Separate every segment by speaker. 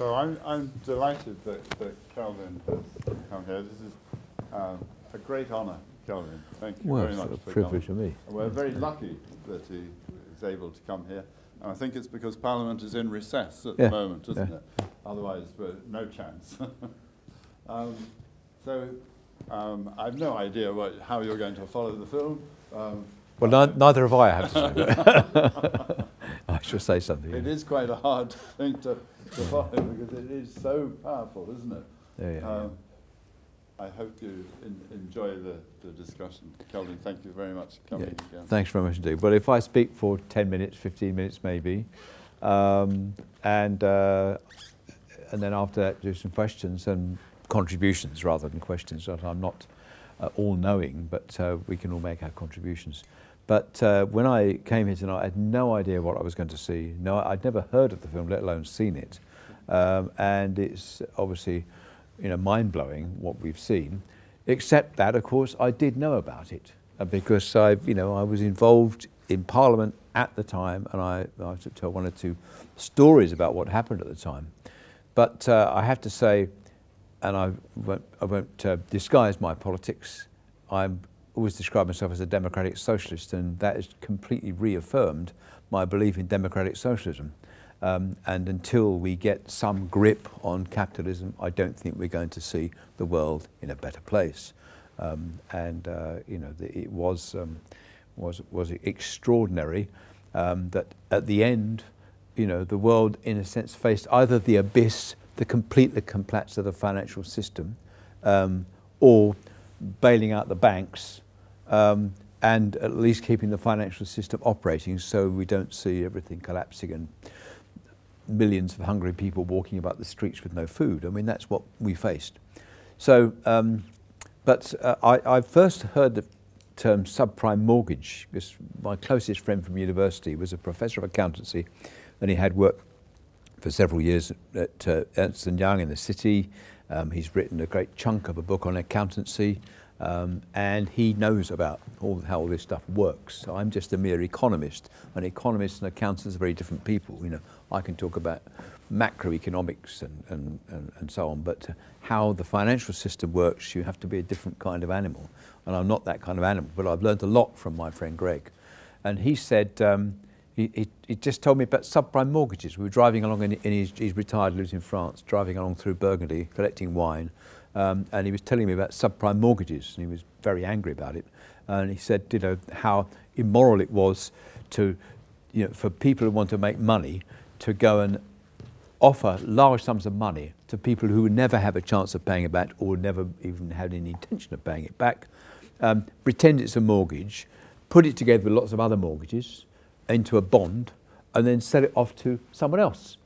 Speaker 1: So I'm, I'm delighted that, that Kelvin has come here. This is um, a great honour, Kelvin. Thank you
Speaker 2: Well,
Speaker 1: very
Speaker 2: it's
Speaker 1: much
Speaker 2: a
Speaker 1: for
Speaker 2: privilege
Speaker 1: coming.
Speaker 2: for me.
Speaker 1: And we're very lucky that he is able to come here. And I think it's because Parliament is in recess at
Speaker 2: Yeah,
Speaker 1: the moment, isn't
Speaker 2: yeah.
Speaker 1: it? Otherwise, we're no chance. um, so um, I've no idea what, how you're going to follow the film. Um,
Speaker 2: Well, neither have I, I have to say. I should say something.
Speaker 1: It
Speaker 2: yeah.
Speaker 1: is quite a hard thing to, follow because it is so powerful, isn't it?
Speaker 2: Yeah, yeah, yeah.
Speaker 1: Um, I hope you en- enjoy the, the discussion. Kelvin, thank you very much for coming
Speaker 2: Yeah,
Speaker 1: again.
Speaker 2: Thanks very much indeed. Well, if I speak for 10 minutes, 15 minutes maybe, um, and, uh, and then after that do some questions and contributions rather than questions, that I'm not uh, all-knowing, but uh, we can all make our contributions. But uh, when I came here tonight, I had no idea what I was going to see. No, I'd never heard of the film, let alone seen it. Um, and it's obviously, you know, mind-blowing what we've seen. Except that, of course, I did know about it uh, because I, you know, I was involved in Parliament at the time, and I, I told one or two stories about what happened at the time. But uh, I have to say, and I won't, I won't uh, disguise my politics. I always describe myself as a democratic socialist, and that has completely reaffirmed my belief in democratic socialism. Um, and until we get some grip on capitalism, I don't think we're going to see the world in a better place. Um, and uh, you know, the, it was um, was was extraordinary um, that at the end, you know, the world in a sense faced either the abyss, the complete collapse of the financial system, um, or bailing out the banks, um, and at least keeping the financial system operating so we don't see everything collapsing and millions of hungry people walking about the streets with no food. I mean, that's what we faced. So, um, but uh, I, I first heard the term subprime mortgage because my closest friend from university was a professor of accountancy and he had worked for several years at uh, Ernst & Young in the city. Um, he's written a great chunk of a book on accountancy um, and he knows about all, how all this stuff works. So I'm just a mere economist. An economist and accountants are very different people. You know, I can talk about macroeconomics and, and, and, and so on, but how the financial system works, you have to be a different kind of animal. And I'm not that kind of animal, but I've learned a lot from my friend Greg. And he said, um, he, he, he just told me about subprime mortgages. We were driving along, in, in his, he's retired, lives in France, driving along through Burgundy, collecting wine. Um, and he was telling me about subprime mortgages, and he was very angry about it. And he said, you know, how immoral it was to, you know, for people who want to make money to go and offer large sums of money to people who would never have a chance of paying it back or never even had any intention of paying it back, um, pretend it's a mortgage, put it together with lots of other mortgages into a bond, and then sell it off to someone else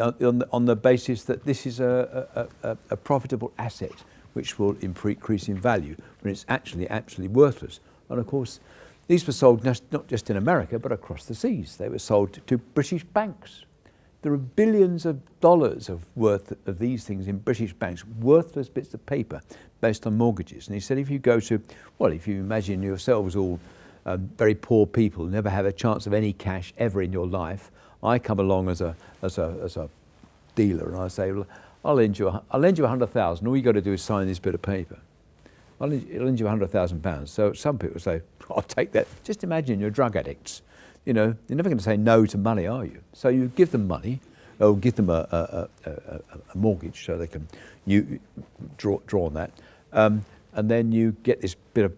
Speaker 2: on the, on the basis that this is a, a, a, a profitable asset which will increase in value when it's actually actually worthless. And of course, these were sold not not just in America but across the seas. They were sold to British banks. There are billions of dollars of worth of these things in British banks, worthless bits of paper based on mortgages. And he said, if you go to, well, if you imagine yourselves all um, very poor people, never have a chance of any cash ever in your life, I come along as a, as a, as a dealer and I say, well, I'll lend you, a, I'll lend you a hundred thousand. All you got to do is sign this bit of paper. I'll lend, you hundred thousand pounds. So some people say, I'll take that. Just imagine you're drug addicts. You know, you're never going to say no to money, are you? So you give them money, or give them a, a, a, a, a mortgage so they can you draw, draw on that, um, and then you get this bit of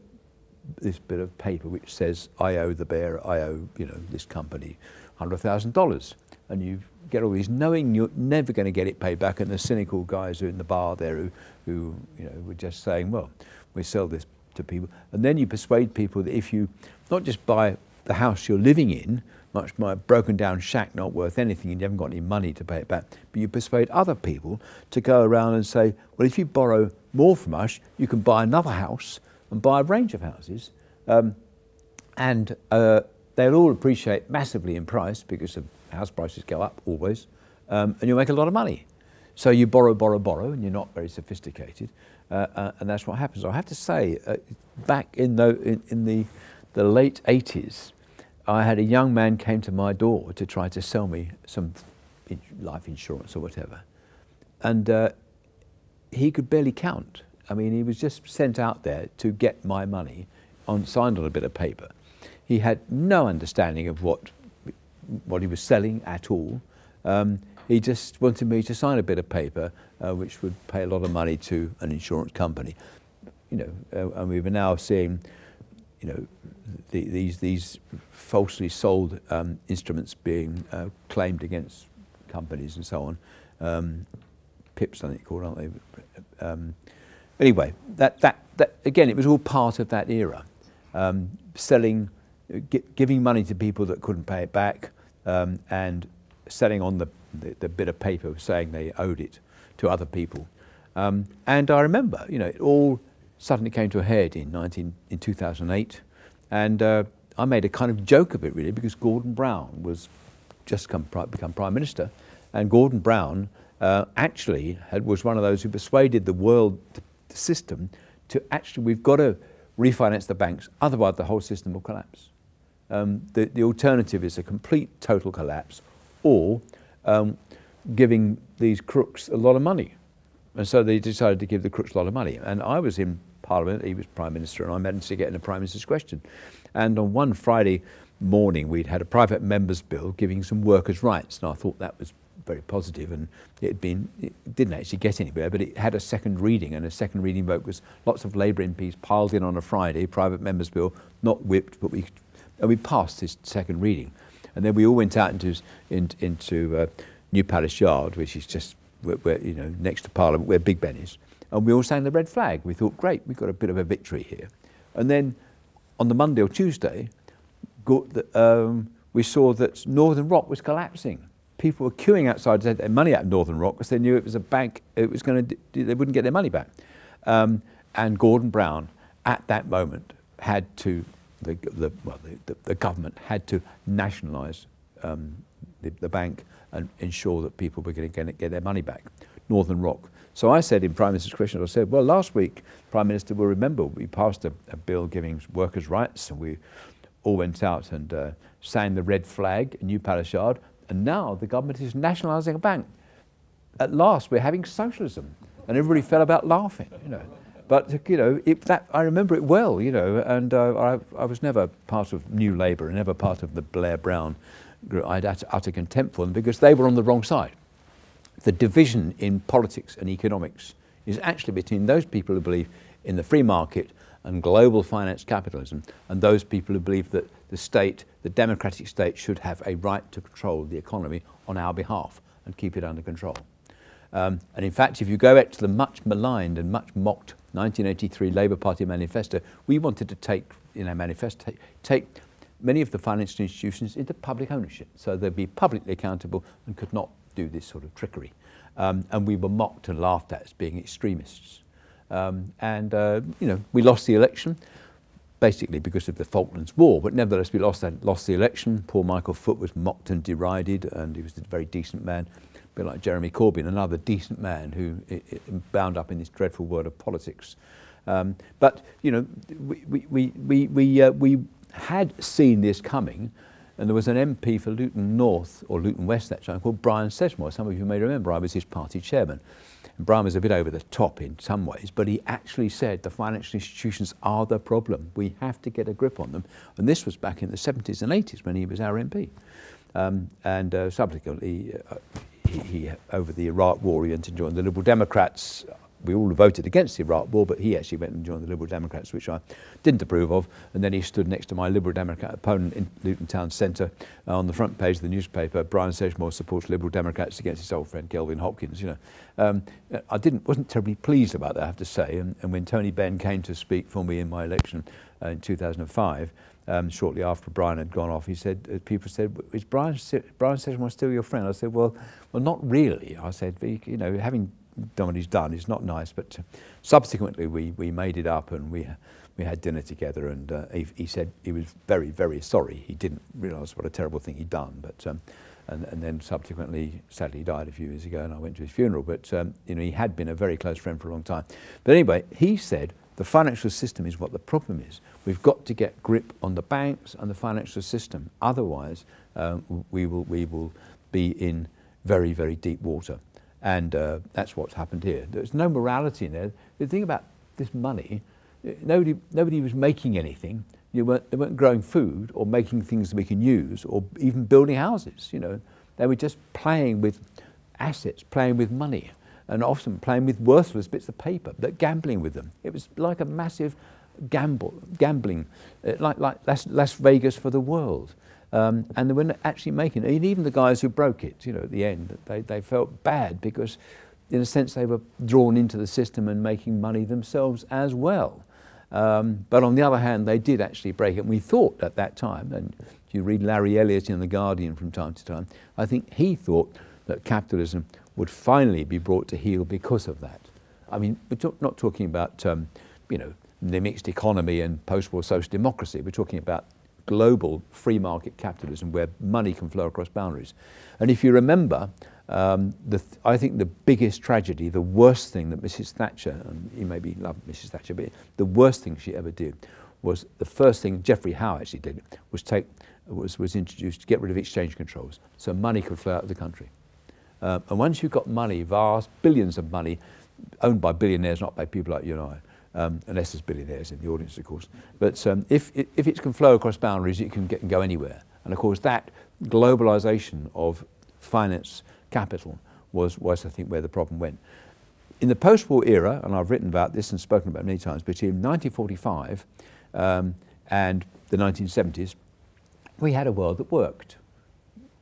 Speaker 2: this bit of paper which says I owe the bearer, I owe you know this company hundred thousand dollars, and you get all these knowing you're never going to get it paid back, and the cynical guys who are in the bar there who, who you know were just saying, well, we sell this to people, and then you persuade people that if you not just buy the house you're living in, much my broken down shack not worth anything and you haven't got any money to pay it back, but you persuade other people to go around and say, well, if you borrow more from us, you can buy another house and buy a range of houses. Um, and uh, they'll all appreciate massively in price because the house prices go up always, um, and you'll make a lot of money. So you borrow, borrow, borrow, and you're not very sophisticated, uh, uh, and that's what happens. I have to say, uh, back in the, in, in the, the late 80s, I had a young man came to my door to try to sell me some life insurance or whatever. and uh, he could barely count. I mean, he was just sent out there to get my money, on, signed on a bit of paper. He had no understanding of what what he was selling at all. Um, he just wanted me to sign a bit of paper, uh, which would pay a lot of money to an insurance company. You know, uh, and we were now seeing, you know, the, these these falsely sold um, instruments being uh, claimed against companies and so on. Um, PIPs, I think called, aren't they? Um, anyway, that, that, that, again, it was all part of that era. Um, selling, giving money to people that couldn't pay it back, um, and selling on the, the, the, bit of paper saying they owed it to other people. Um, and I remember, you know, it all suddenly came to a head in, 19, in 2008. And uh, I made a kind of joke of it, really, because Gordon Brown was just come, become Prime Minister. And Gordon Brown uh, actually had, was one of those who persuaded the world system to actually, we've got to refinance the banks, otherwise the whole system will collapse. Um, the, the alternative is a complete total collapse or um, giving these crooks a lot of money. And so they decided to give the crooks a lot of money. And I was in Parliament, he was Prime Minister, and I managed to get in a Prime Minister's question. And on one Friday morning, we'd had a private member's bill giving some workers' rights. And I thought that was very positive and it had been it didn't actually get anywhere but it had a second reading and a second reading vote was lots of Labour MPs piled in on a Friday private members bill not whipped but we and we passed this second reading. And then we all went out into in, into uh, New Palace Yard which is just where, where, you know next to Parliament where Big Ben is. And we all sang the red flag. We thought great we've got a bit of a victory here. And then on the Monday or Tuesday um, we saw that Northern Rock was collapsing. People were queuing outside to take their money out of Northern Rock because they knew it was a bank, it was going to, they wouldn't get their money back. Um, and Gordon Brown, at that moment, had to, the, the, well, the, the government had to nationalise um, the, the bank and ensure that people were going to get their money back, Northern Rock. So I said in Prime Minister's question, I said, well, last week, Prime Minister will remember we passed a, a bill giving workers' rights and we all went out and uh, sang the red flag New Palace Yard and now the government is nationalising a bank. At last, we're having socialism. And everybody fell about laughing, you know. But, you know, it, that, I remember it well, you know, and uh, I, I, was never part of New Labour and never part of the Blair Brown group. I had utter contempt for them because they were on the wrong side. The division in politics and economics is actually between those people who believe in the free market and global finance capitalism and those people who believe that the state, the democratic state, should have a right to control the economy on our behalf and keep it under control. Um, and in fact, if you go back to the much maligned and much mocked 1983 Labour Party manifesto, we wanted to take, in our manifesto, take, many of the financial institutions into public ownership so they'd be publicly accountable and could not do this sort of trickery. Um, and we were mocked and laughed at as being extremists. Um, and, uh, you know, we lost the election basically because of the Falklands War, but nevertheless we lost, that, lost the election. Poor Michael Foot was mocked and derided, and he was a very decent man, bit like Jeremy Corbyn, another decent man who bound up in this dreadful world of politics. Um, but, you know, we, we, we, we, uh, we had seen this coming, and there was an MP for Luton North, or Luton West that time, called Brian Sedgemore. Some of you may remember I was his party chairman. And Brian was a bit over the top in some ways, but he actually said the financial institutions are the problem. We have to get a grip on them. And this was back in the 70s and 80s when he was our MP. Um, and uh, subsequently, uh, he, over the Iraq War, he went and joined the Liberal Democrats we all voted against the Iraq War, but he actually went and joined the Liberal Democrats, which I didn't approve of. And then he stood next to my Liberal Democrat opponent in Luton Town Centre uh, on the front page of the newspaper. Brian Sedgemore supports Liberal Democrats against his old friend Kelvin Hopkins. You know, um, I didn't wasn't terribly pleased about that, I have to say. And, and when Tony Benn came to speak for me in my election uh, in 2005. Um, shortly after Brian had gone off, he said, uh, people said, is Brian, Brian still your friend? I said, well, well, not really. I said, you know, having done what he's done. It's not nice, but uh, subsequently we, we made it up and we, we had dinner together and uh, he, he, said he was very, very sorry. He didn't realise what a terrible thing he'd done, but um, and, and then subsequently, sadly, he died a few years ago and I went to his funeral, but um, you know, he had been a very close friend for a long time. But anyway, he said the financial system is what the problem is. We've got to get grip on the banks and the financial system. Otherwise, um, we, will, we will be in very, very deep water. And uh, that's what's happened here. There's no morality in there. The thing about this money, nobody, nobody was making anything. You weren't, they weren't growing food or making things that we can use or even building houses. You know, they were just playing with assets, playing with money, and often playing with worthless bits of paper, but gambling with them. It was like a massive gamble, gambling, uh, like, like Las, Las Vegas for the world. Um, and they were actually making it. And even the guys who broke it, you know, at the end, they, they felt bad because, in a sense, they were drawn into the system and making money themselves as well. Um, but on the other hand, they did actually break it. And we thought at that time, and you read Larry Elliott in The Guardian from time to time, I think he thought that capitalism would finally be brought to heel because of that. I mean, we're not talking about, um, you know, the mixed economy and post-war social democracy. We're talking about global free market capitalism where money can flow across boundaries. And if you remember, um, th I think the biggest tragedy, the worst thing that Mrs. Thatcher, and you maybe love Mrs. Thatcher, but the worst thing she ever did was the first thing Geoffrey Howe actually did was take was, was introduced to get rid of exchange controls so money could flow out of the country. Uh, and once you've got money, vast billions of money, owned by billionaires, not by people like you and I, um, unless there's billionaires in the audience, of course. But um, if, if it can flow across boundaries, it can get and go anywhere. And of course, that globalization of finance capital was, was, I think, where the problem went. In the post-war era, and I've written about this and spoken about it many times, between 1945 um, and the 1970s, we had a world that worked.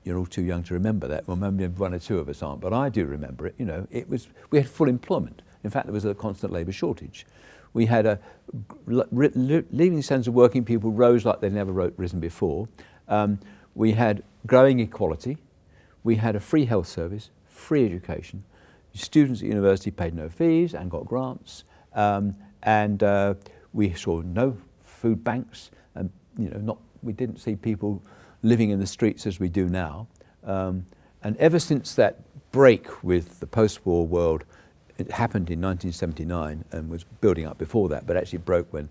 Speaker 2: You're all too young to remember that. Well, maybe one or two of us aren't, but I do remember it. You know, it was, we had full employment. In fact, there was a constant labour shortage. We had a living sense of working people rose like they'd never risen before. Um, we had growing equality. We had a free health service, free education. Students at university paid no fees and got grants. Um, and uh, we saw no food banks. And you know, not we didn't see people living in the streets as we do now. Um, and ever since that break with the post-war world, it happened in 1979 and was building up before that, but actually broke when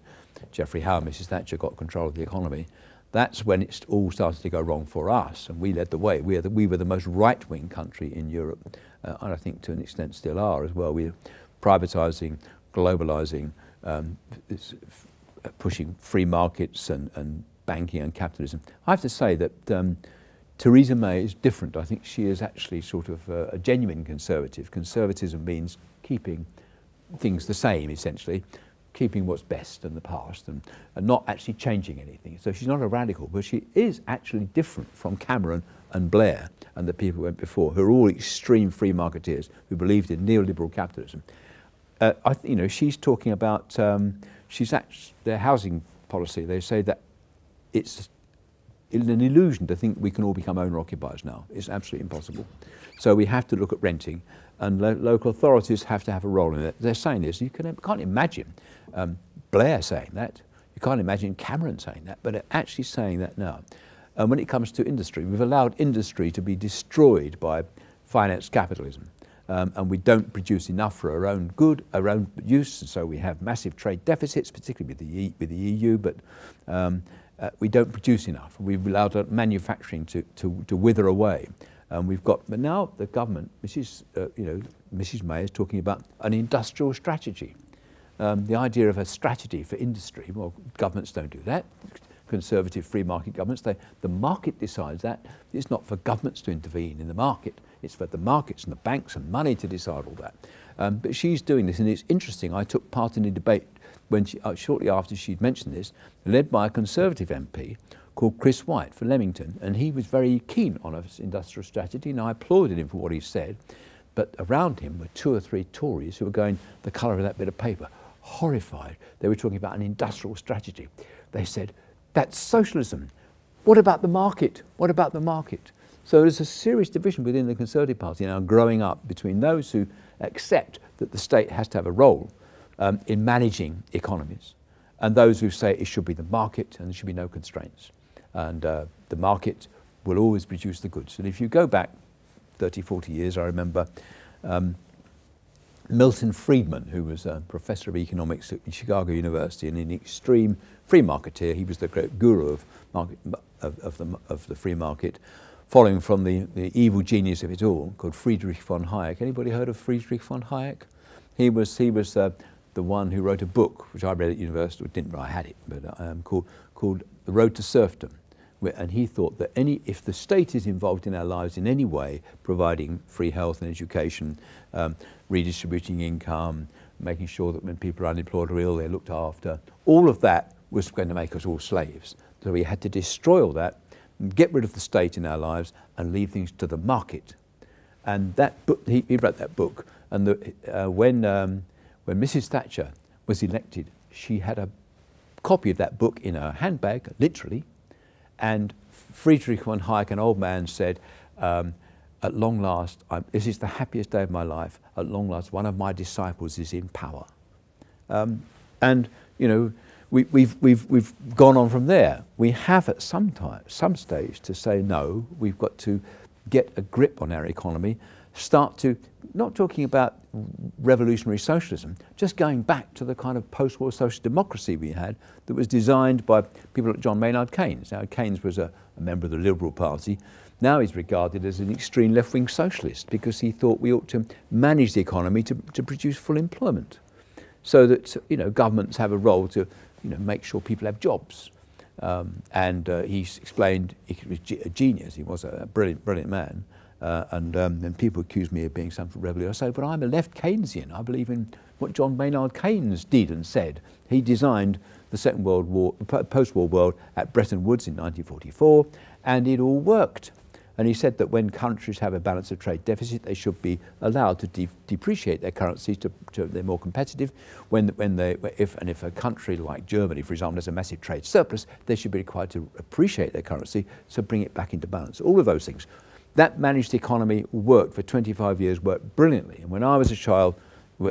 Speaker 2: Geoffrey Howe and Mrs. Thatcher got control of the economy. That's when it all started to go wrong for us, and we led the way. We, the, we were the most right-wing country in Europe, uh, and I think to an extent still are as well. We're privatising, globalising, um, pushing free markets and, and, banking and capitalism. I have to say that um, Theresa May is different. I think she is actually sort of a, a genuine conservative. Conservatism means keeping things the same, essentially, keeping what's best in the past and, and not actually changing anything. So she's not a radical, but she is actually different from Cameron and Blair and the people who went before, who are all extreme free marketeers who believed in neoliberal capitalism. Uh, I you know, she's talking about, um, she's actually, their housing policy, they say that it's an illusion to think we can all become owner occupiers now. It's absolutely impossible. So we have to look at renting and lo local authorities have to have a role in it. They're saying this. You can, can't imagine um, Blair saying that. You can't imagine Cameron saying that, but actually saying that now. And when it comes to industry, we've allowed industry to be destroyed by finance capitalism. Um, and we don't produce enough for our own good, our own use, and so we have massive trade deficits, particularly with the, e with the EU, but um, uh, we don't produce enough. We've allowed manufacturing to, to, to wither away. And we've got, but now the government, Mrs. Uh, you know, Mrs. May is talking about an industrial strategy. Um, the idea of a strategy for industry, well, governments don't do that. Conservative free market governments, they, the market decides that. It's not for governments to intervene in the market. It's for the markets and the banks and money to decide all that. Um, but she's doing this, and it's interesting. I took part in a debate when she, uh, shortly after she'd mentioned this, led by a Conservative MP called Chris White for Leamington, and he was very keen on an industrial strategy, and I applauded him for what he said. But around him were two or three Tories who were going the colour of that bit of paper, horrified. They were talking about an industrial strategy. They said, that's socialism. What about the market? What about the market? So there's a serious division within the Conservative Party now growing up between those who accept that the state has to have a role um, in managing economies and those who say it should be the market and there should be no constraints. And uh, the market will always produce the goods. And if you go back 30, 40 years, I remember um, Milton Friedman, who was a professor of economics at Chicago University and an extreme free marketeer, he was the great guru of, market, of, of, the, of the free market, following from the, the evil genius of it all, called Friedrich von Hayek. Anybody heard of Friedrich von Hayek? He was, he was uh, the one who wrote a book, which I read at university, didn't I had it, but um, called, called The Road to Serfdom. And he thought that any, if the state is involved in our lives in any way, providing free health and education, um, redistributing income, making sure that when people are unemployed or ill, they're looked after, all of that was going to make us all slaves. So we had to destroy all that, get rid of the state in our lives, and leave things to the market. And that book, he, he wrote that book. And the, uh, when, um, when Mrs. Thatcher was elected, she had a copy of that book in her handbag, literally. And Friedrich von Hayek, an old man, said, um, at long last, I'm, this is the happiest day of my life. At long last, one of my disciples is in power. Um, and, you know, we, we've, we've, we've gone on from there. We have at some time, some stage to say no, we've got to get a grip on our economy, start to, not talking about revolutionary socialism, just going back to the kind of post-war social democracy we had that was designed by people like John Maynard Keynes. Now, Keynes was a, a member of the Liberal Party. Now he's regarded as an extreme left-wing socialist because he thought we ought to manage the economy to, to produce full employment so that, you know, governments have a role to you know, make sure people have jobs. Um, and uh, he explained he was a genius. He was a brilliant, brilliant man. Uh, and, um, and people accuse me of being some rebel. I say, but I'm a left Keynesian. I believe in what John Maynard Keynes did and said. He designed the Second World War, post-war world at Bretton Woods in 1944, and it all worked. And he said that when countries have a balance of trade deficit, they should be allowed to de depreciate their currencies to, to, they're more competitive. When, when they, if, and if a country like Germany, for example, has a massive trade surplus, they should be required to appreciate their currency, to bring it back into balance. All of those things. That managed economy worked for 25 years, worked brilliantly. And when I was a child,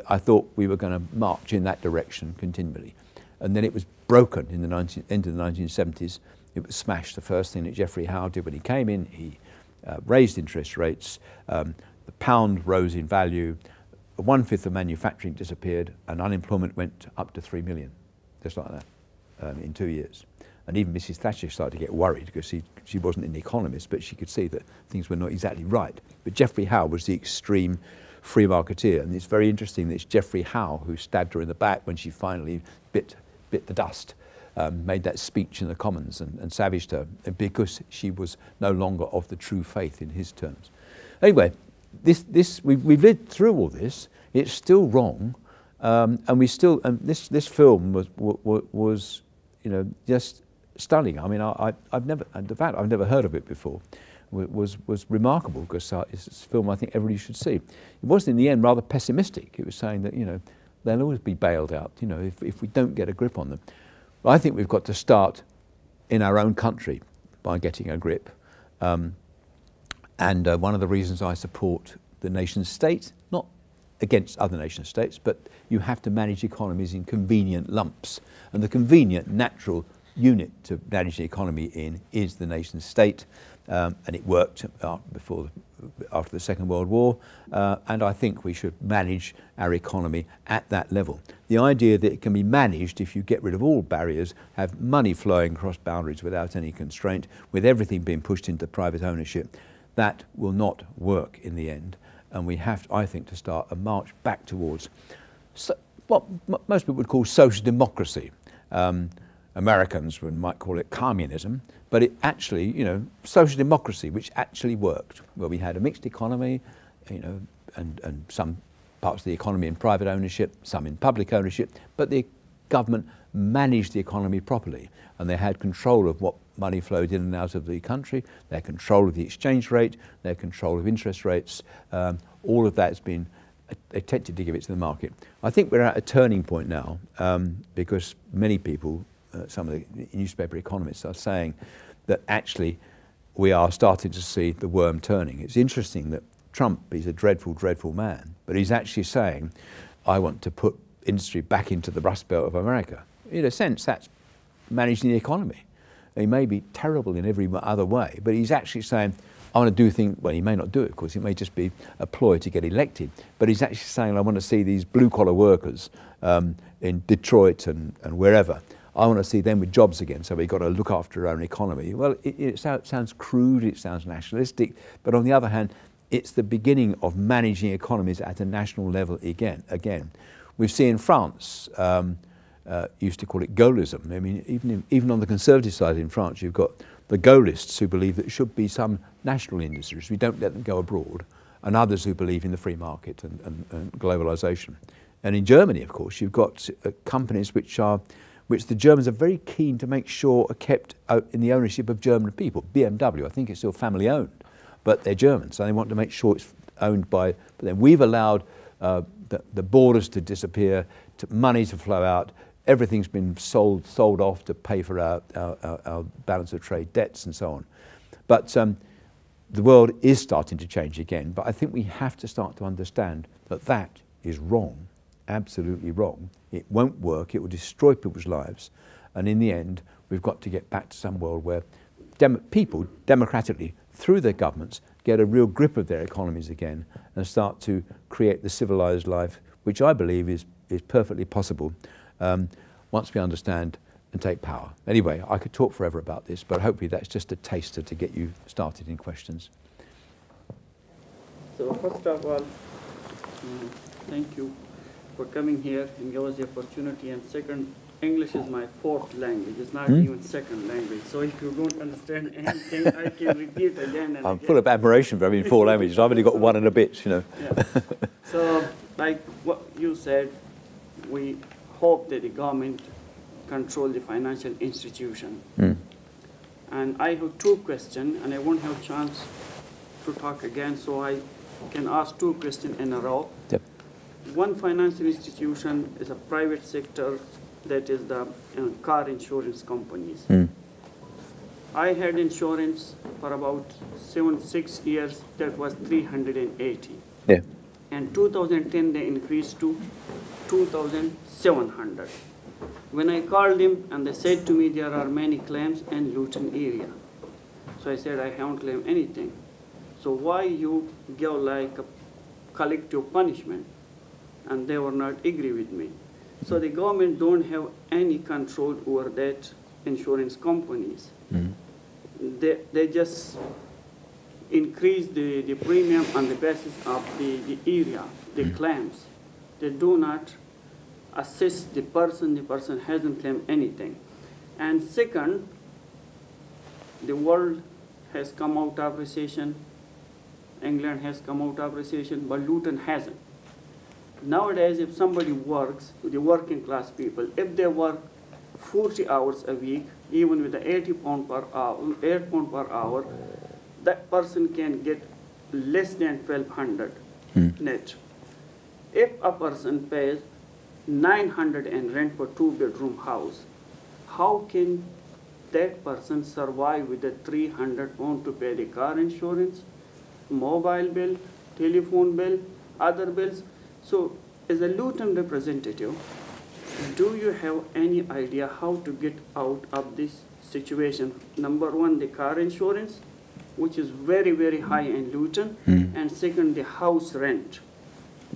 Speaker 2: I thought we were going to march in that direction continually. And then it was broken in the 19, end of the 1970s. It was smashed. The first thing that Geoffrey Howe did when he came in, he uh, raised interest rates, um, the pound rose in value, one fifth of manufacturing disappeared, and unemployment went up to three million, just like that, um, in two years. And even Mrs. Thatcher started to get worried because she, she wasn't an economist, but she could see that things were not exactly right. But Geoffrey Howe was the extreme free marketeer. And it's very interesting that it's Geoffrey Howe who stabbed her in the back when she finally bit, bit the dust um, made that speech in the Commons and, and savaged her because she was no longer of the true faith in his terms. Anyway, this, this, we've, we've lived through all this. It's still wrong. Um, and we still, and this, this film was, was, was, you know, just stunning. I mean, I, have never, the fact I've never heard of it before was, was remarkable because uh, it's a film I think everybody should see. It was in the end rather pessimistic. It was saying that, you know, they'll always be bailed out, you know, if, if we don't get a grip on them. I think we've got to start in our own country by getting a grip. Um, and uh, one of the reasons I support the nation state, not against other nation states, but you have to manage economies in convenient lumps. And the convenient, natural unit to manage the economy in is the nation state. Um, and it worked uh, before after the Second World War, uh, and I think we should manage our economy at that level. The idea that it can be managed if you get rid of all barriers, have money flowing across boundaries without any constraint, with everything being pushed into private ownership, that will not work in the end. And we have, I think, to start a march back towards so, what most people would call social democracy. Um, Americans would, might call it communism, but it actually, you know, social democracy, which actually worked, where we had a mixed economy, you know, and, and some parts of the economy in private ownership, some in public ownership, but the government managed the economy properly and they had control of what money flowed in and out of the country, their control of the exchange rate, their control of interest rates, um, all of that has been attempted to give it to the market. I think we're at a turning point now um, because many people uh, some of the newspaper economists are saying that actually we are starting to see the worm turning. It's interesting that Trump, he's a dreadful, dreadful man, but he's actually saying, I want to put industry back into the Rust Belt of America. In a sense, that's managing the economy. He may be terrible in every other way, but he's actually saying, I want to do things, well, he may not do it, of course, it may just be a ploy to get elected, but he's actually saying, I want to see these blue collar workers um, in Detroit and, and wherever I want to see them with jobs again, so we've got to look after our own economy. Well, it, it, sounds crude, it sounds nationalistic, but on the other hand, it's the beginning of managing economies at a national level again. again. We've seen France, um, uh, used to call it gaullism. I mean, even, in, even on the conservative side in France, you've got the Gaullists who believe that should be some national industries. We don't let them go abroad, and others who believe in the free market and, and, and globalization. And in Germany, of course, you've got uh, companies which are which the Germans are very keen to make sure are kept in the ownership of German people. BMW, I think it's still family owned, but they're German, so they want to make sure it's owned by. But then we've allowed uh, the, the, borders to disappear, to money to flow out. Everything's been sold sold off to pay for our, our, our balance of trade debts and so on. But um, the world is starting to change again. But I think we have to start to understand that that is wrong, absolutely wrong. It won't work, it will destroy people's lives. And in the end, we've got to get back to some world where dem people democratically, through their governments, get a real grip of their economies again and start to create the civilized life, which I believe is, is perfectly possible um, once we understand and take power. Anyway, I could talk forever about this, but hopefully that's just a taster to get you started in questions.
Speaker 3: So first of all, uh, thank you for coming here and give us the opportunity. And second, English is my fourth language. It's not hmm? even second language. So if you don't understand anything, I can repeat again and
Speaker 2: I'm
Speaker 3: again.
Speaker 2: full of admiration for having four languages. I've only got one and a bit, you know.
Speaker 3: Yeah. So, like what you said, we hope that the government control the financial institution. Mm. And I have two questions, and I won't have chance to talk again, so I can ask two questions in a row. Yep. One financial institution is a private sector that is the uh, car insurance companies. Mm. I had insurance for about seven, six years, that was 380. Yeah. And 2010, they increased to 2,700. When I called them and they said to me there are many claims in Luton area. So I said I haven't claimed anything. So why you give like a collective punishment? And they were not agree with me. So the government don't have any control over that insurance companies. Mm. They, they just increase the, the premium on the basis of the, the area, the mm. claims. They do not assist the person, the person hasn't claimed anything. And second, the world has come out of recession, England has come out of recession, but Luton hasn't. Nowadays, if somebody works, with the working class people, if they work 40 hours a week, even with the 80 pound per hour, 8 pound per hour, that person can get less than 1200 hmm. net. If a person pays 900 and rent for two bedroom house, how can that person survive with the 300 pound to pay the car insurance, mobile bill, telephone bill, other bills? So as a Luton representative, do you have any idea how to get out of this situation? Number one, the car insurance, which is very, very high in Luton, mm. and second, the house rent,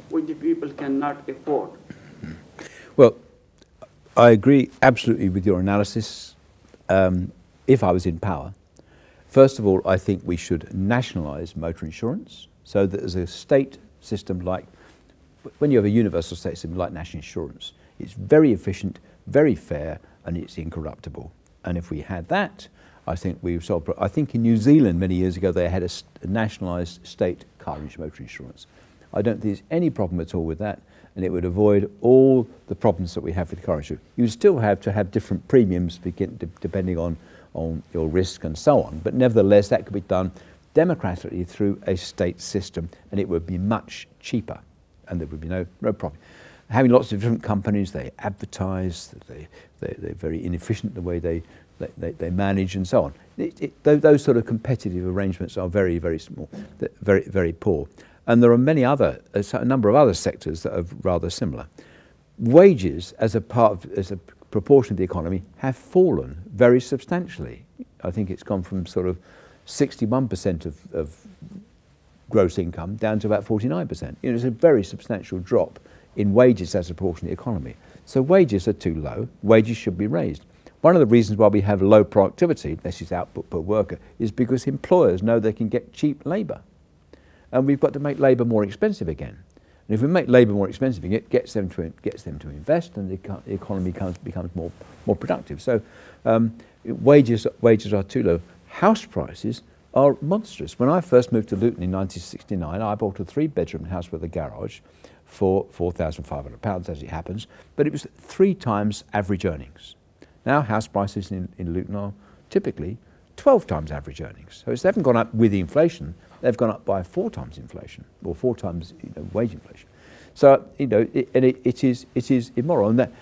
Speaker 3: which the people cannot afford.
Speaker 2: Well, I agree absolutely with your analysis. Um, if I was in power, first of all, I think we should nationalise motor insurance so that there's a state system like, when you have a universal state system like national insurance, it's very efficient, very fair, and it's incorruptible. And if we had that, I think we've solved. I think in New Zealand many years ago they had a, a nationalised state car motor insurance. I don't think there's any problem at all with that and it would avoid all the problems that we have with car insurance. You still have to have different premiums depending on, on your risk and so on, but nevertheless that could be done democratically through a state system and it would be much cheaper and there would be no, no problem. Having lots of different companies, they advertise, they, they, they're very inefficient the way they, they, they manage and so on. It, it, those sort of competitive arrangements are very, very small, very, very poor. And there are many other, a number of other sectors that are rather similar. Wages, as a part of, as a proportion of the economy, have fallen very substantially. I think it's gone from sort of 61% of, of gross income down to about 49%. You know, it's a very substantial drop in wages as a proportion of the economy. So wages are too low. Wages should be raised. One of the reasons why we have low productivity, this is output per worker, is because employers know they can get cheap labour. And we've got to make labour more expensive again. And if we make labour more expensive, it gets them to, gets them to invest and the, the economy becomes, becomes more, more productive. So um, wages, wages are too low. House prices are monstrous. When I first moved to Luton in 1969, I bought a three-bedroom house with a garage for £4,500, as it happens, but it was three times average earnings. Now house prices in, in Luton are typically 12 times average earnings. So they haven't gone up with inflation, they've gone up by four times inflation, or four times you know, wage inflation. So, you know, it, and it, it, is, it is immoral, and that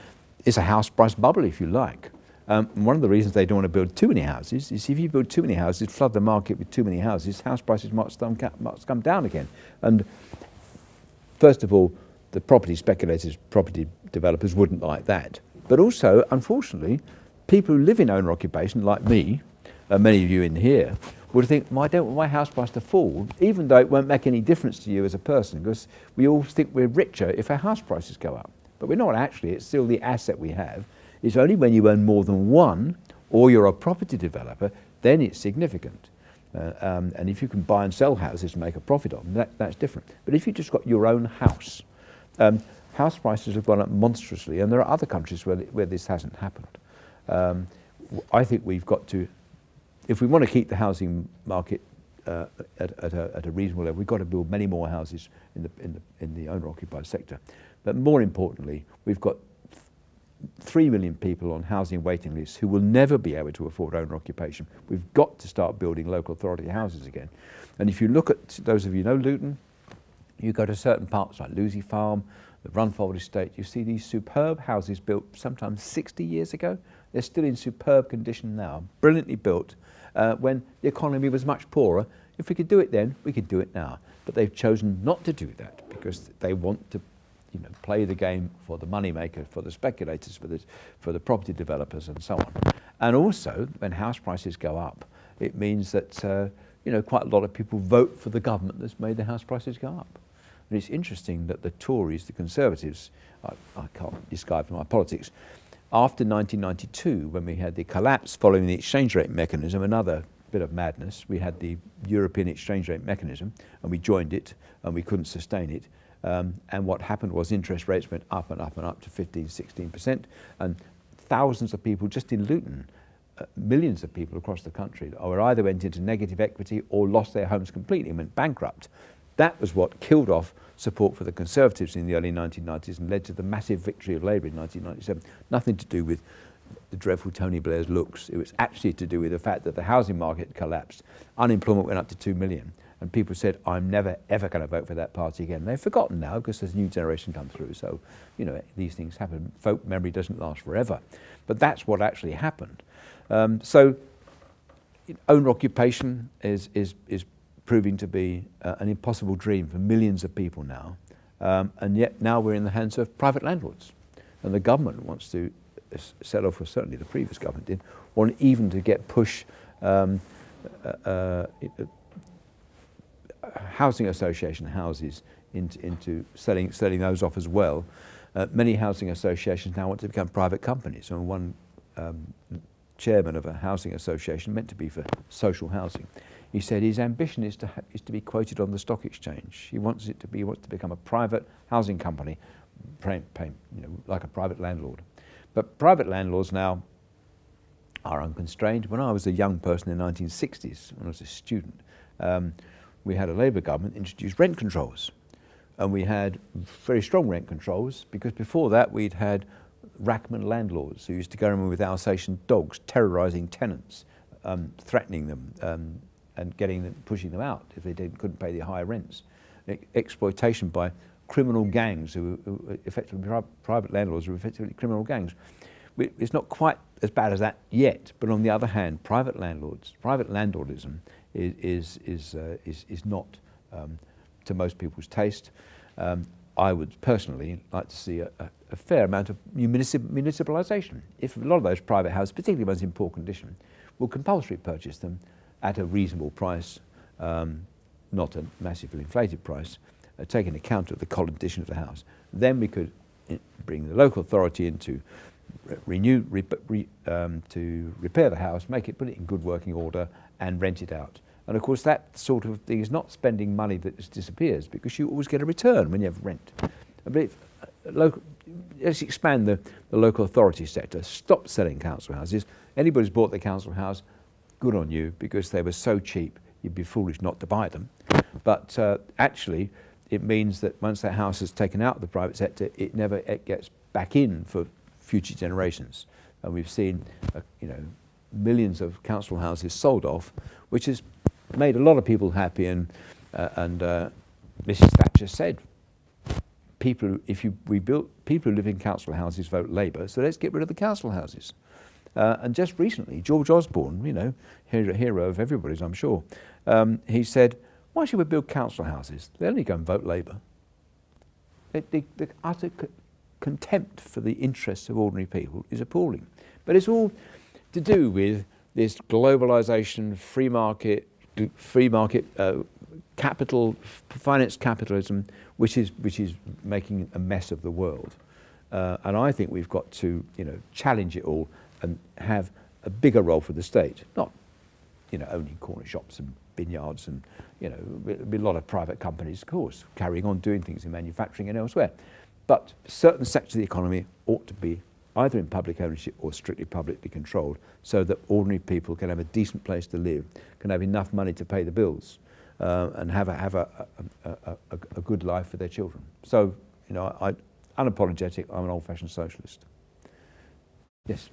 Speaker 2: is a house price bubble, if you like. Um, one of the reasons they don't want to build too many houses is if you build too many houses, flood the market with too many houses, house prices might come down again. And first of all, the property speculators, property developers wouldn't like that. But also, unfortunately, people who live in owner occupation, like me, and many of you in here, would think, well, I don't want my house price to fall, even though it won't make any difference to you as a person, because we all think we're richer if our house prices go up. But we're not actually, it's still the asset we have. It's only when you own more than one, or you're a property developer, then it's significant. Uh, um, and if you can buy and sell houses and make a profit on them, that, that's different. But if you've just got your own house, um, house prices have gone up monstrously, and there are other countries where, where this hasn't happened. Um, I think we've got to, if we want to keep the housing market uh, at, at, a, at, a, reasonable level, we've got to build many more houses in the, in the, in the owner-occupied sector. But more importantly, we've got three million people on housing waiting lists who will never be able to afford owner occupation. We've got to start building local authority houses again. And if you look at those of you know Luton, you go to certain parts like Lewsey Farm, the Runfold Estate, you see these superb houses built sometimes 60 years ago. They're still in superb condition now, brilliantly built, uh, when the economy was much poorer. If we could do it then, we could do it now. But they've chosen not to do that because they want to you know, play the game for the moneymaker, for the speculators, for the, for the property developers and so on. And also, when house prices go up, it means that uh, you know, quite a lot of people vote for the government that's made the house prices go up. And it's interesting that the Tories, the Conservatives, I, I can't describe my politics, after 1992, when we had the collapse following the exchange rate mechanism, another bit of madness, we had the European exchange rate mechanism, and we joined it, and we couldn't sustain it. Um, and what happened was interest rates went up and up and up to 15, 16%, and thousands of people just in Luton, uh, millions of people across the country, or either went into negative equity or lost their homes completely and went bankrupt. That was what killed off support for the Conservatives in the early 1990s and led to the massive victory of Labour in 1997. Nothing to do with the dreadful Tony Blair's looks. It was actually to do with the fact that the housing market collapsed. Unemployment went up to 2 million. And people said, I'm never, ever going to vote for that party again. They've forgotten now because there's a new generation come through. So, you know, these things happen. Folk memory doesn't last forever. But that's what actually happened. Um, so, owner occupation is, is, is proving to be uh, an impossible dream for millions of people now. Um, and yet now we're in the hands of private landlords. And the government wants to set off, or certainly the previous government did, want even to get push um, uh, uh, housing association houses into, into selling, selling those off as well. Uh, many housing associations now want to become private companies. And one um, chairman of a housing association meant to be for social housing. He said his ambition is to, is to be quoted on the stock exchange. He wants it to be wants to become a private housing company, pay, pay, you know, like a private landlord. But private landlords now are unconstrained. When I was a young person in the 1960s, when I was a student, um, we had a Labour government introduce rent controls. And we had very strong rent controls because before that we'd had Rachman landlords who used to go around with Alsatian dogs terrorising tenants, um, threatening them um, and getting them, pushing them out if they couldn't pay the higher rents. Exploitation by criminal gangs who, who effectively private landlords who effectively criminal gangs. It's not quite as bad as that yet, but on the other hand, private landlords, private landlordism is, is, uh, is, is not um, to most people's taste. Um, I would personally like to see a, a, a fair amount of municip municipalisation. If a lot of those private houses, particularly ones in poor condition, will compulsory purchase them at a reasonable price, um, not a massively inflated price, uh, taking account of the condition of the house. Then we could eh, bring the local authority in to re- renew, re, re, um, to repair the house, make it, put it in good working order, and rent it out. And of course, that sort of thing is not spending money that just disappears because you always get a return when you have rent. But if, uh, local, let's expand the, the local authority sector. Stop selling council houses. Anybody who's bought the council house, good on you because they were so cheap. You'd be foolish not to buy them. But uh, actually, it means that once that house is taken out of the private sector, it never it gets back in for future generations. And we've seen, uh, you know, millions of council houses sold off, which has made a lot of people happy. And uh, and uh, Mrs. Thatcher said, people, if you we built people who live in council houses vote Labour, so let's get rid of the council houses. Uh, and just recently, George Osborne, you know, hero, hero of everybody's, I'm sure, um, he said, why should we build council houses? They only go and vote Labour. The, the, the utter contempt for the interests of ordinary people is appalling. But it's all to do with this globalisation, free market, free market uh, capital, finance capitalism, which is, which is making a mess of the world. Uh, and I think we've got to, you know, challenge it all and have a bigger role for the state, not you know, owning corner shops and vineyards and, you know, a lot of private companies, of course, carrying on doing things in manufacturing and elsewhere. But certain sectors of the economy ought to be either in public ownership or strictly publicly controlled so that ordinary people can have a decent place to live, can have enough money to pay the bills uh, and have, a, have a, a, a, a, good life for their children. So, you know, I, unapologetic, I'm an old-fashioned socialist. Yes.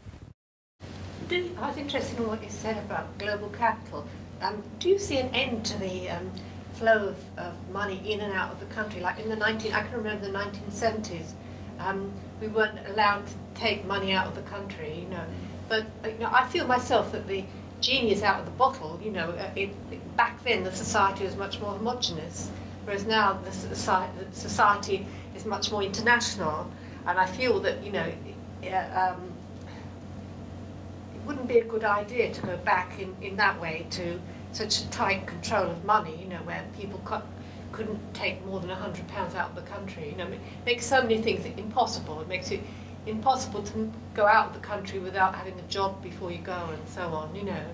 Speaker 4: I was interested in what you said about global capital. Um, do you see an end to the um, flow of, of money in and out of the country? Like in the 19, I can remember the 1970s, um, we weren't allowed to take money out of the country, you know. But you know, I feel myself that the genie is out of the bottle. You know, uh, it, it, back then the society was much more homogenous, whereas now the society, society is much more international. And I feel that you know. yeah, Um, it wouldn't be a good idea to go back in, in that way to such a tight control of money, you know, where people co- couldn't take more than £100 out of the country. You know, it makes so many things impossible. It makes it impossible to go out of the country without having a job before you go and so on, you know.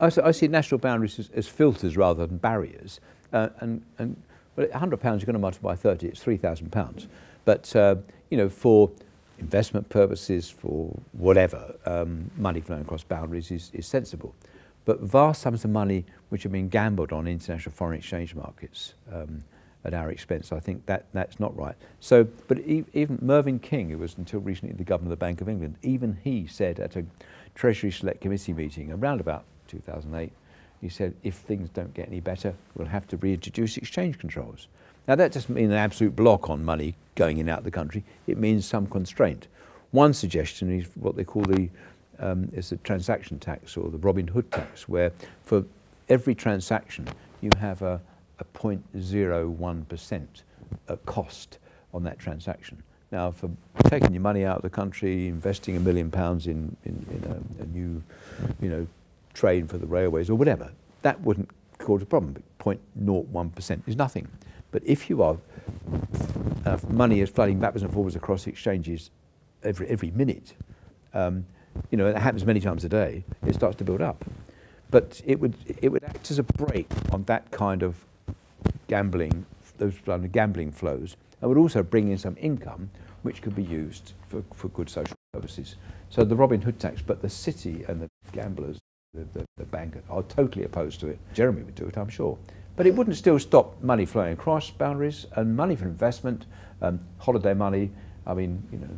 Speaker 2: I see, I see national boundaries as, as filters rather than barriers. Uh, and, and well, £100 you're going to multiply by 30, it's £3,000. But, uh, you know, for investment purposes, for whatever, um, money flowing across boundaries is, is sensible. But vast sums of money which have been gambled on international foreign exchange markets um, at our expense, I think that, that's not right. So, but even Mervyn King, who was until recently the governor of the Bank of England, even he said at a Treasury Select Committee meeting around about 2008, he said, if things don't get any better, we'll have to reintroduce exchange controls. Now, that doesn't mean an absolute block on money going in and out of the country. It means some constraint. One suggestion is what they call the um, is the transaction tax or the Robin Hood tax, where for every transaction you have a, a 0.01% uh, cost on that transaction. Now, for taking your money out of the country, investing a million pounds in, in, in a, a new, you know, train for the railways or whatever, that wouldn't cause a problem. But 0.01% is nothing. But if you are, uh, money is flooding backwards and forwards across exchanges every, every minute, um, you know, it happens many times a day, it starts to build up. But it would, it would act as a brake on that kind of gambling, those kind of gambling flows, and would also bring in some income which could be used for, for good social purposes. So the Robin Hood tax, but the city and the gamblers, the, the, the bank are totally opposed to it. Jeremy would do it, I'm sure. But it wouldn't still stop money flowing across boundaries and money for investment, um, holiday money. I mean, you know,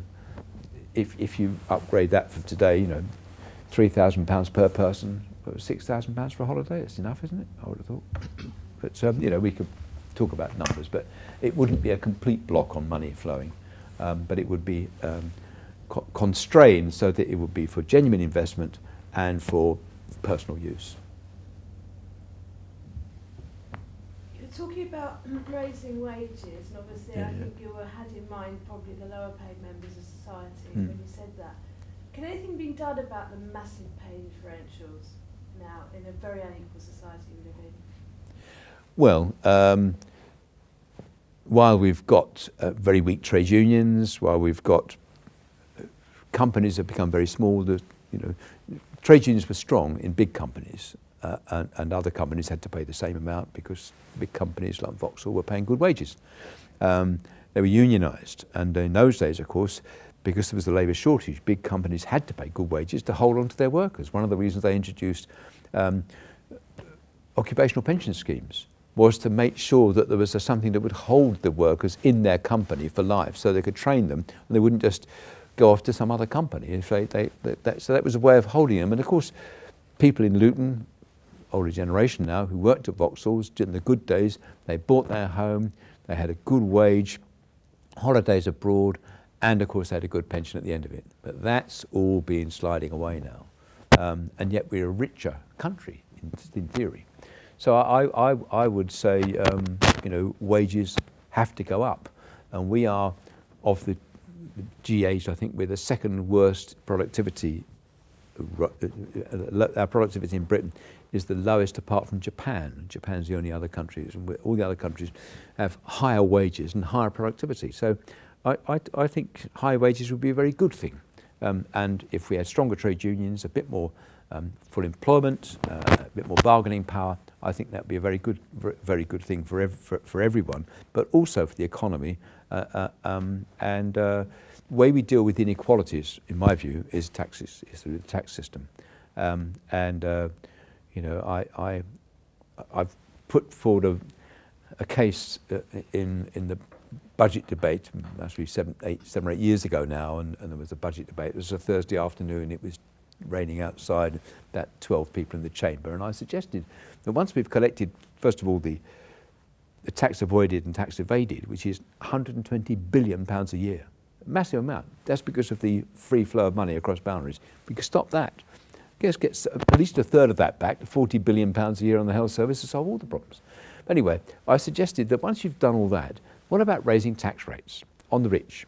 Speaker 2: if, if you upgrade that for today, you know, £3,000 per person, £6,000 for a holiday, it's enough, isn't it? I would have thought. But, um, you know, we could talk about numbers, but it wouldn't be a complete block on money flowing, um, but it would be um, co- constrained so that it would be for genuine investment and for personal use.
Speaker 5: Talking about raising wages, and obviously,
Speaker 2: Yeah,
Speaker 5: I
Speaker 2: yeah.
Speaker 5: think you were, had in mind probably the lower paid members of society
Speaker 2: Hmm.
Speaker 5: when you said that. Can anything be done about the massive pay differentials now in a very unequal society we live in?
Speaker 2: Well, um, while we've got uh, very weak trade unions, while we've got uh, companies have become very small. The, you know, trade unions were strong in big companies, uh, and, and, other companies had to pay the same amount because big companies like Vauxhall were paying good wages. Um, they were unionised, and in those days, of course, because there was a labour shortage, big companies had to pay good wages to hold on to their workers. One of the reasons they introduced um, occupational pension schemes was to make sure that there was a, something that would hold the workers in their company for life so they could train them and they wouldn't just go off to some other company. If they, they, that, so that was a way of holding them. And of course, people in Luton, older generation now, who worked at Vauxhall's in the good days, they bought their home, they had a good wage, holidays abroad, and of course they had a good pension at the end of it. But that's all been sliding away now. Um, and yet we're a richer country in, in theory. So I, I, I would say, um, you know, wages have to go up. And we are, of the G8, I think we're the second worst productivity. Uh, uh, our productivity in Britain is the lowest apart from Japan. Japan's the only other country, and all the other countries have higher wages and higher productivity. So I, I, I think higher wages would be a very good thing. Um, and if we had stronger trade unions, a bit more um, full employment, uh, a bit more bargaining power, I think that would be a very good, very good thing for, ev for, for, everyone, but also for the economy. Uh, uh, um, and uh, the way we deal with inequalities, in my view, is taxes, is through the tax system. Um, and, uh, you know, I, I, I've put forward a, a case uh, in, in the budget debate, must be seven, eight, seven or eight years ago now, and, and there was a budget debate. It was a Thursday afternoon, it was raining outside, about 12 people in the chamber, and I suggested that once we've collected, first of all, the, the tax avoided and tax evaded, which is 120 billion pounds a year, a massive amount. That's because of the free flow of money across boundaries. We can stop that. Let's get at least a third of that back, 40 billion pounds a year on the health service to solve all the problems. Anyway, I suggested that once you've done all that, what about raising tax rates on the rich?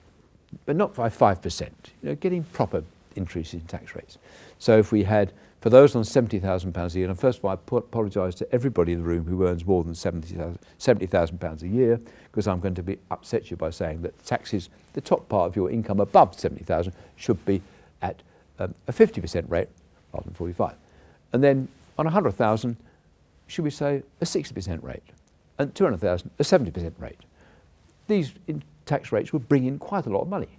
Speaker 2: But not by 5%, you know, getting proper increases in tax rates. So if we had, for those on £70,000 a year, and first of all, I apologise to everybody in the room who earns more than £70,000 £70, a year, because I'm going to be upset you by saying that taxes, the top part of your income above 70000 should be at um, a 50% rate rather than 45 And then on 100,000, should we say a 60% rate? And 200,000, a 70% rate. These tax rates would bring in quite a lot of money.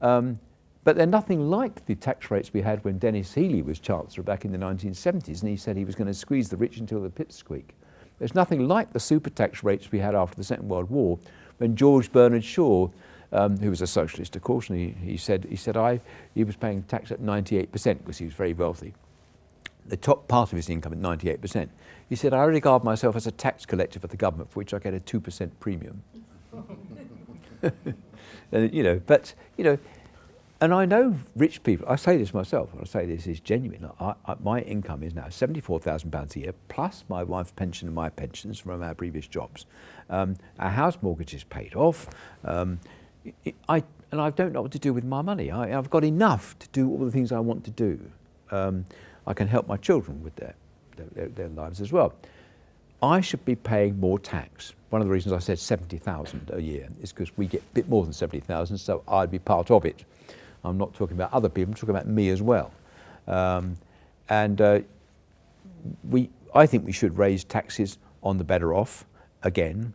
Speaker 2: Um, but they're nothing like the tax rates we had when Denis Healey was Chancellor back in the 1970s and he said he was going to squeeze the rich until the pips squeak. There's nothing like the super tax rates we had after the Second World War when George Bernard Shaw, um, who was a socialist, of course, and he, he, said, he said I, he was paying tax at 98% because he was very wealthy. The top part of his income at 98%. He said, I regard myself as a tax collector for the government for which I get a 2% premium. and, you know, but, you know, and I know rich people, I say this myself, I say this is genuine. I, I, my income is now £74,000 a year, plus my wife's pension and my pensions from our previous jobs. Um, our house mortgage is paid off. Um, I, and I don't know what to do with my money. I, have got enough to do all the things I want to do. Um, I can help my children with their, their, their lives as well. I should be paying more tax. One of the reasons I said 70,000 a year is because we get a bit more than 70,000, so I'd be part of it. I'm not talking about other people, I'm talking about me as well. Um, and uh, we, I think we should raise taxes on the better off again.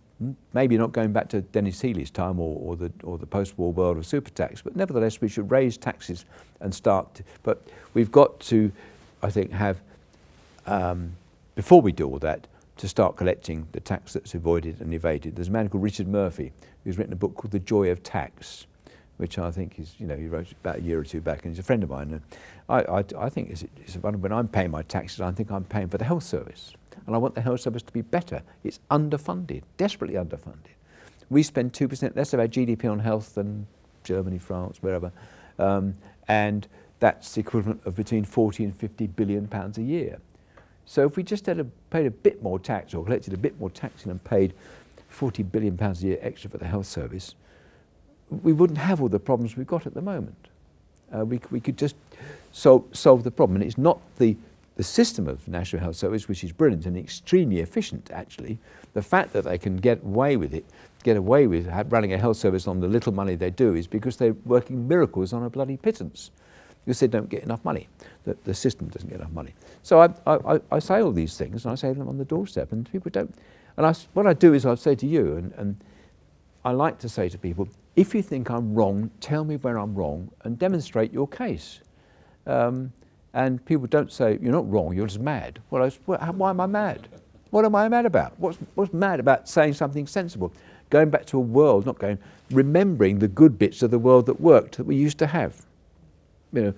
Speaker 2: Maybe not going back to Denis Healey's time or, or the, or the post-war world of super tax, but nevertheless we should raise taxes and start. To, but we've got to, I think, have, um, before we do all that, to start collecting the tax that's avoided and evaded. There's a man called Richard Murphy who's written a book called The Joy of Tax, which I think is, you know, he wrote about a year or two back, and he's a friend of mine. And I, I, I think it's, it's when I'm paying my taxes, I think I'm paying for the health service. And I want the health service to be better. It's underfunded, desperately underfunded. We spend 2% less of our GDP on health than Germany, France, wherever. Um, and that's the equivalent of between 40 and 50 billion pounds a year. So if we just had a, paid a bit more tax or collected a bit more tax and paid 40 billion pounds a year extra for the health service, we wouldn't have all the problems we've got at the moment. Uh, we, we could just sol solve the problem. And it's not the, the system of National Health Service, which is brilliant and extremely efficient, actually. The fact that they can get away with it get away with running a health service on the little money they do is because they're working miracles on a bloody pittance because they don't get enough money. The, the system doesn't get enough money. So I, I, I say all these things and I say them on the doorstep and people don't. And I, what I do is I say to you, and, and I like to say to people, if you think I'm wrong, tell me where I'm wrong and demonstrate your case. Um, and people don't say, you're not wrong, you're just mad. Well, I, why am I mad? What am I mad about? What's, what's mad about saying something sensible? Going back to a world, not going, remembering the good bits of the world that worked that we used to have. You know,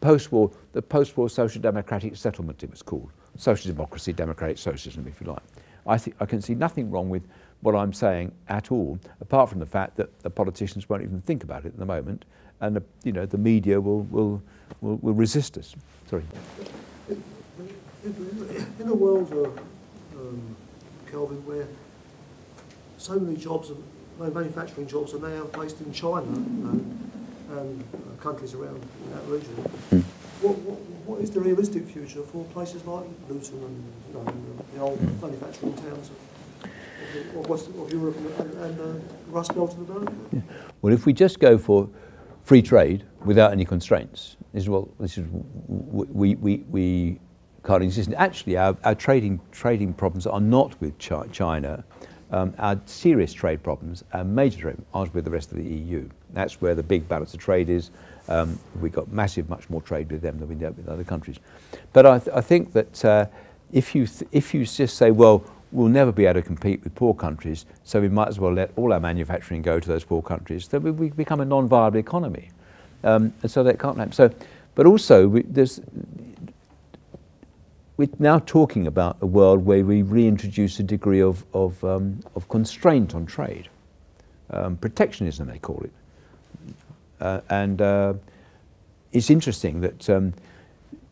Speaker 2: post-war, the post-war social democratic settlement it was called. Social democracy, democratic socialism, if you like. I, think, I can see nothing wrong with what I'm saying at all, apart from the fact that the politicians won't even think about it at the moment, and the, you know, the media will, will, will, will resist us. Sorry.
Speaker 6: In a world, uh, um, Kelvin, where so many jobs, are, manufacturing jobs are now based in China and, and uh, countries around that region, mm. what, what, what is the realistic future for places like Luton and you know, the old mm. manufacturing towns of of, West, of Europe and, and uh, Rust Belt in America. Yeah.
Speaker 2: Well, if we just go for free trade without any constraints, is what this is we we we can't exist. Actually, our, our trading trading problems are not with China. Um, our serious trade problems, our major trade, are with the rest of the EU. That's where the big balance of trade is. Um, we've got massive, much more trade with them than we do with other countries. But I, th I think that uh, if you if you just say, well, we'll never be able to compete with poor countries, so we might as well let all our manufacturing go to those poor countries. So we, we become a non-viable economy, um, and so that can't happen. So, but also we, we're now talking about a world where we reintroduce a degree of of, um, of constraint on trade, um, protectionism they call it, uh, and uh, it's interesting that um,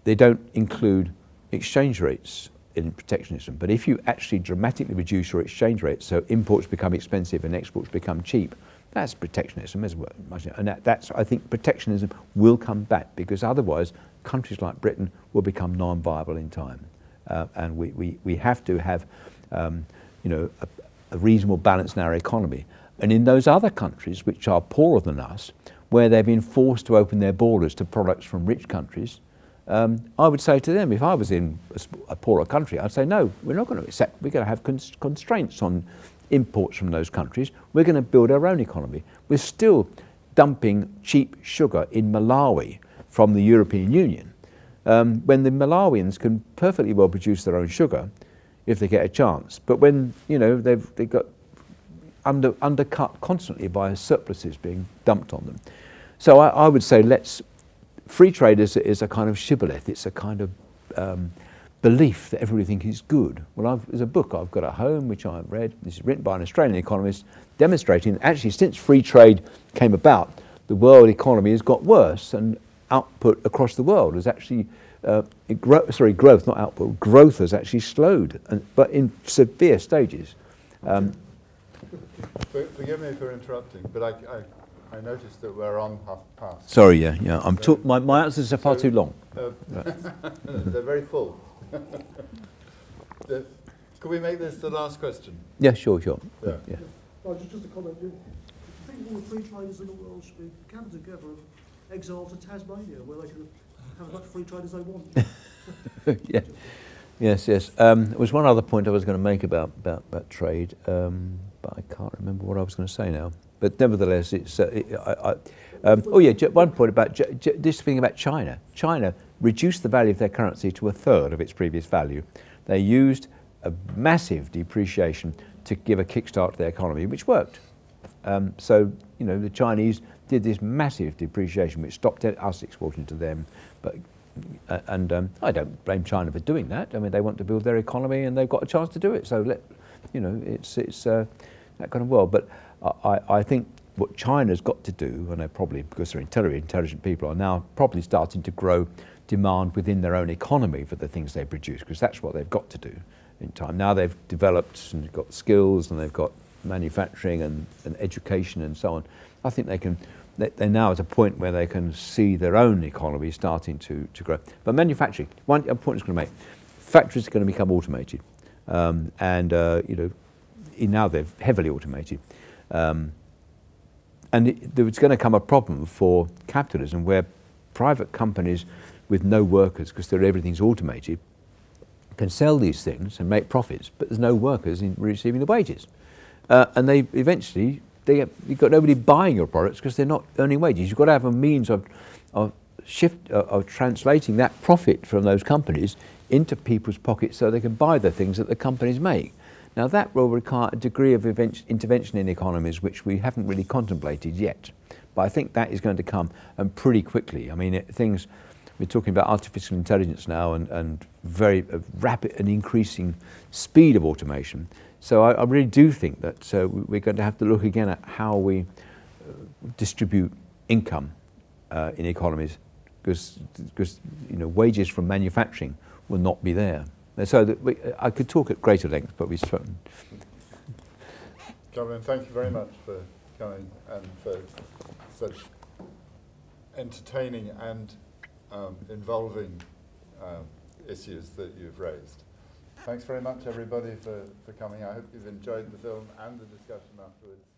Speaker 2: they don't include exchange rates in protectionism. But if you actually dramatically reduce your exchange rate, so imports become expensive and exports become cheap, that's protectionism as well. And that, that's, I think protectionism will come back because otherwise countries like Britain will become non-viable in time. Uh, and we, we, we have to have um, you know, a, a reasonable balance in our economy. And in those other countries which are poorer than us, where they've been forced to open their borders to products from rich countries, um, I would say to them, if I was in a, a, poorer country, I'd say, no, we're not going to accept, we're going to have cons constraints on imports from those countries. We're going to build our own economy. We're still dumping cheap sugar in Malawi from the European Union, um, when the Malawians can perfectly well produce their own sugar if they get a chance. But when, you know, they've, they've got under, undercut constantly by surpluses being dumped on them. So I, I would say let's free trade is, is a kind of shibboleth. It's a kind of um, belief that everybody thinks is good. Well, I've, there's a book I've got at home which I've read. This is written by an Australian economist demonstrating that actually since free trade came about, the world economy has got worse and output across the world has actually, uh, gro sorry, growth, not output, growth has actually slowed, and, but in severe stages. Um,
Speaker 1: Forgive me for interrupting, but I, I I noticed that we're on half past.
Speaker 2: Sorry, yeah, yeah. I'm so, my, my answers are far so, too long. Uh,
Speaker 1: they're very full. the, could we make this the last question?
Speaker 2: Yeah, sure, sure. Yeah. yeah.
Speaker 6: No, just, just a comment. You think all the free traders in the world should be gathered together and exiled to Tasmania, where they can have as much free trade as they want?
Speaker 2: yeah. Yes, yes. Um, there was one other point I was going to make about, about, about trade, um, but I can't remember what I was going to say now. But nevertheless, it's. Uh, it, I, I, um, oh yeah, one point about this thing about China. China reduced the value of their currency to a third of its previous value. They used a massive depreciation to give a kickstart to their economy, which worked. Um, so you know the Chinese did this massive depreciation, which stopped us exporting to them. But uh, and um, I don't blame China for doing that. I mean, they want to build their economy, and they've got a chance to do it. So let you know, it's it's uh, that kind of world. But I, I think what China's got to do, and they probably, because they're intelligent, intelligent people, are now probably starting to grow demand within their own economy for the things they produce, because that's what they've got to do in time. Now they've developed and got skills and they've got manufacturing and, and education and so on. I think they can, they, they're now at a point where they can see their own economy starting to, to grow. But manufacturing, one point I going to make, factories are going to become automated. Um, and, uh, you know, now they're heavily automated. Um, and it, there was going to come a problem for capitalism where private companies with no workers, because everything's automated, can sell these things and make profits, but there's no workers in receiving the wages. Uh, and they eventually, they get, you've got nobody buying your products because they're not earning wages. You've got to have a means of, of shift, uh, of translating that profit from those companies into people's pockets so they can buy the things that the companies make. Now that will require a degree of intervention in economies which we haven't really contemplated yet. But I think that is going to come and pretty quickly. I mean, it, things, we're talking about artificial intelligence now and, and very uh, rapid and increasing speed of automation. So I, I really do think that uh, we- we're going to have to look again at how we uh, distribute income uh, in economies because you know wages from manufacturing will not be there. So that we, I could talk at greater length, but we've spoken.
Speaker 1: Kelvin, thank you very much for coming and for such entertaining and um, involving um, issues that you've raised. Thanks very much, everybody, for, for coming. I hope you've enjoyed the film and the discussion afterwards.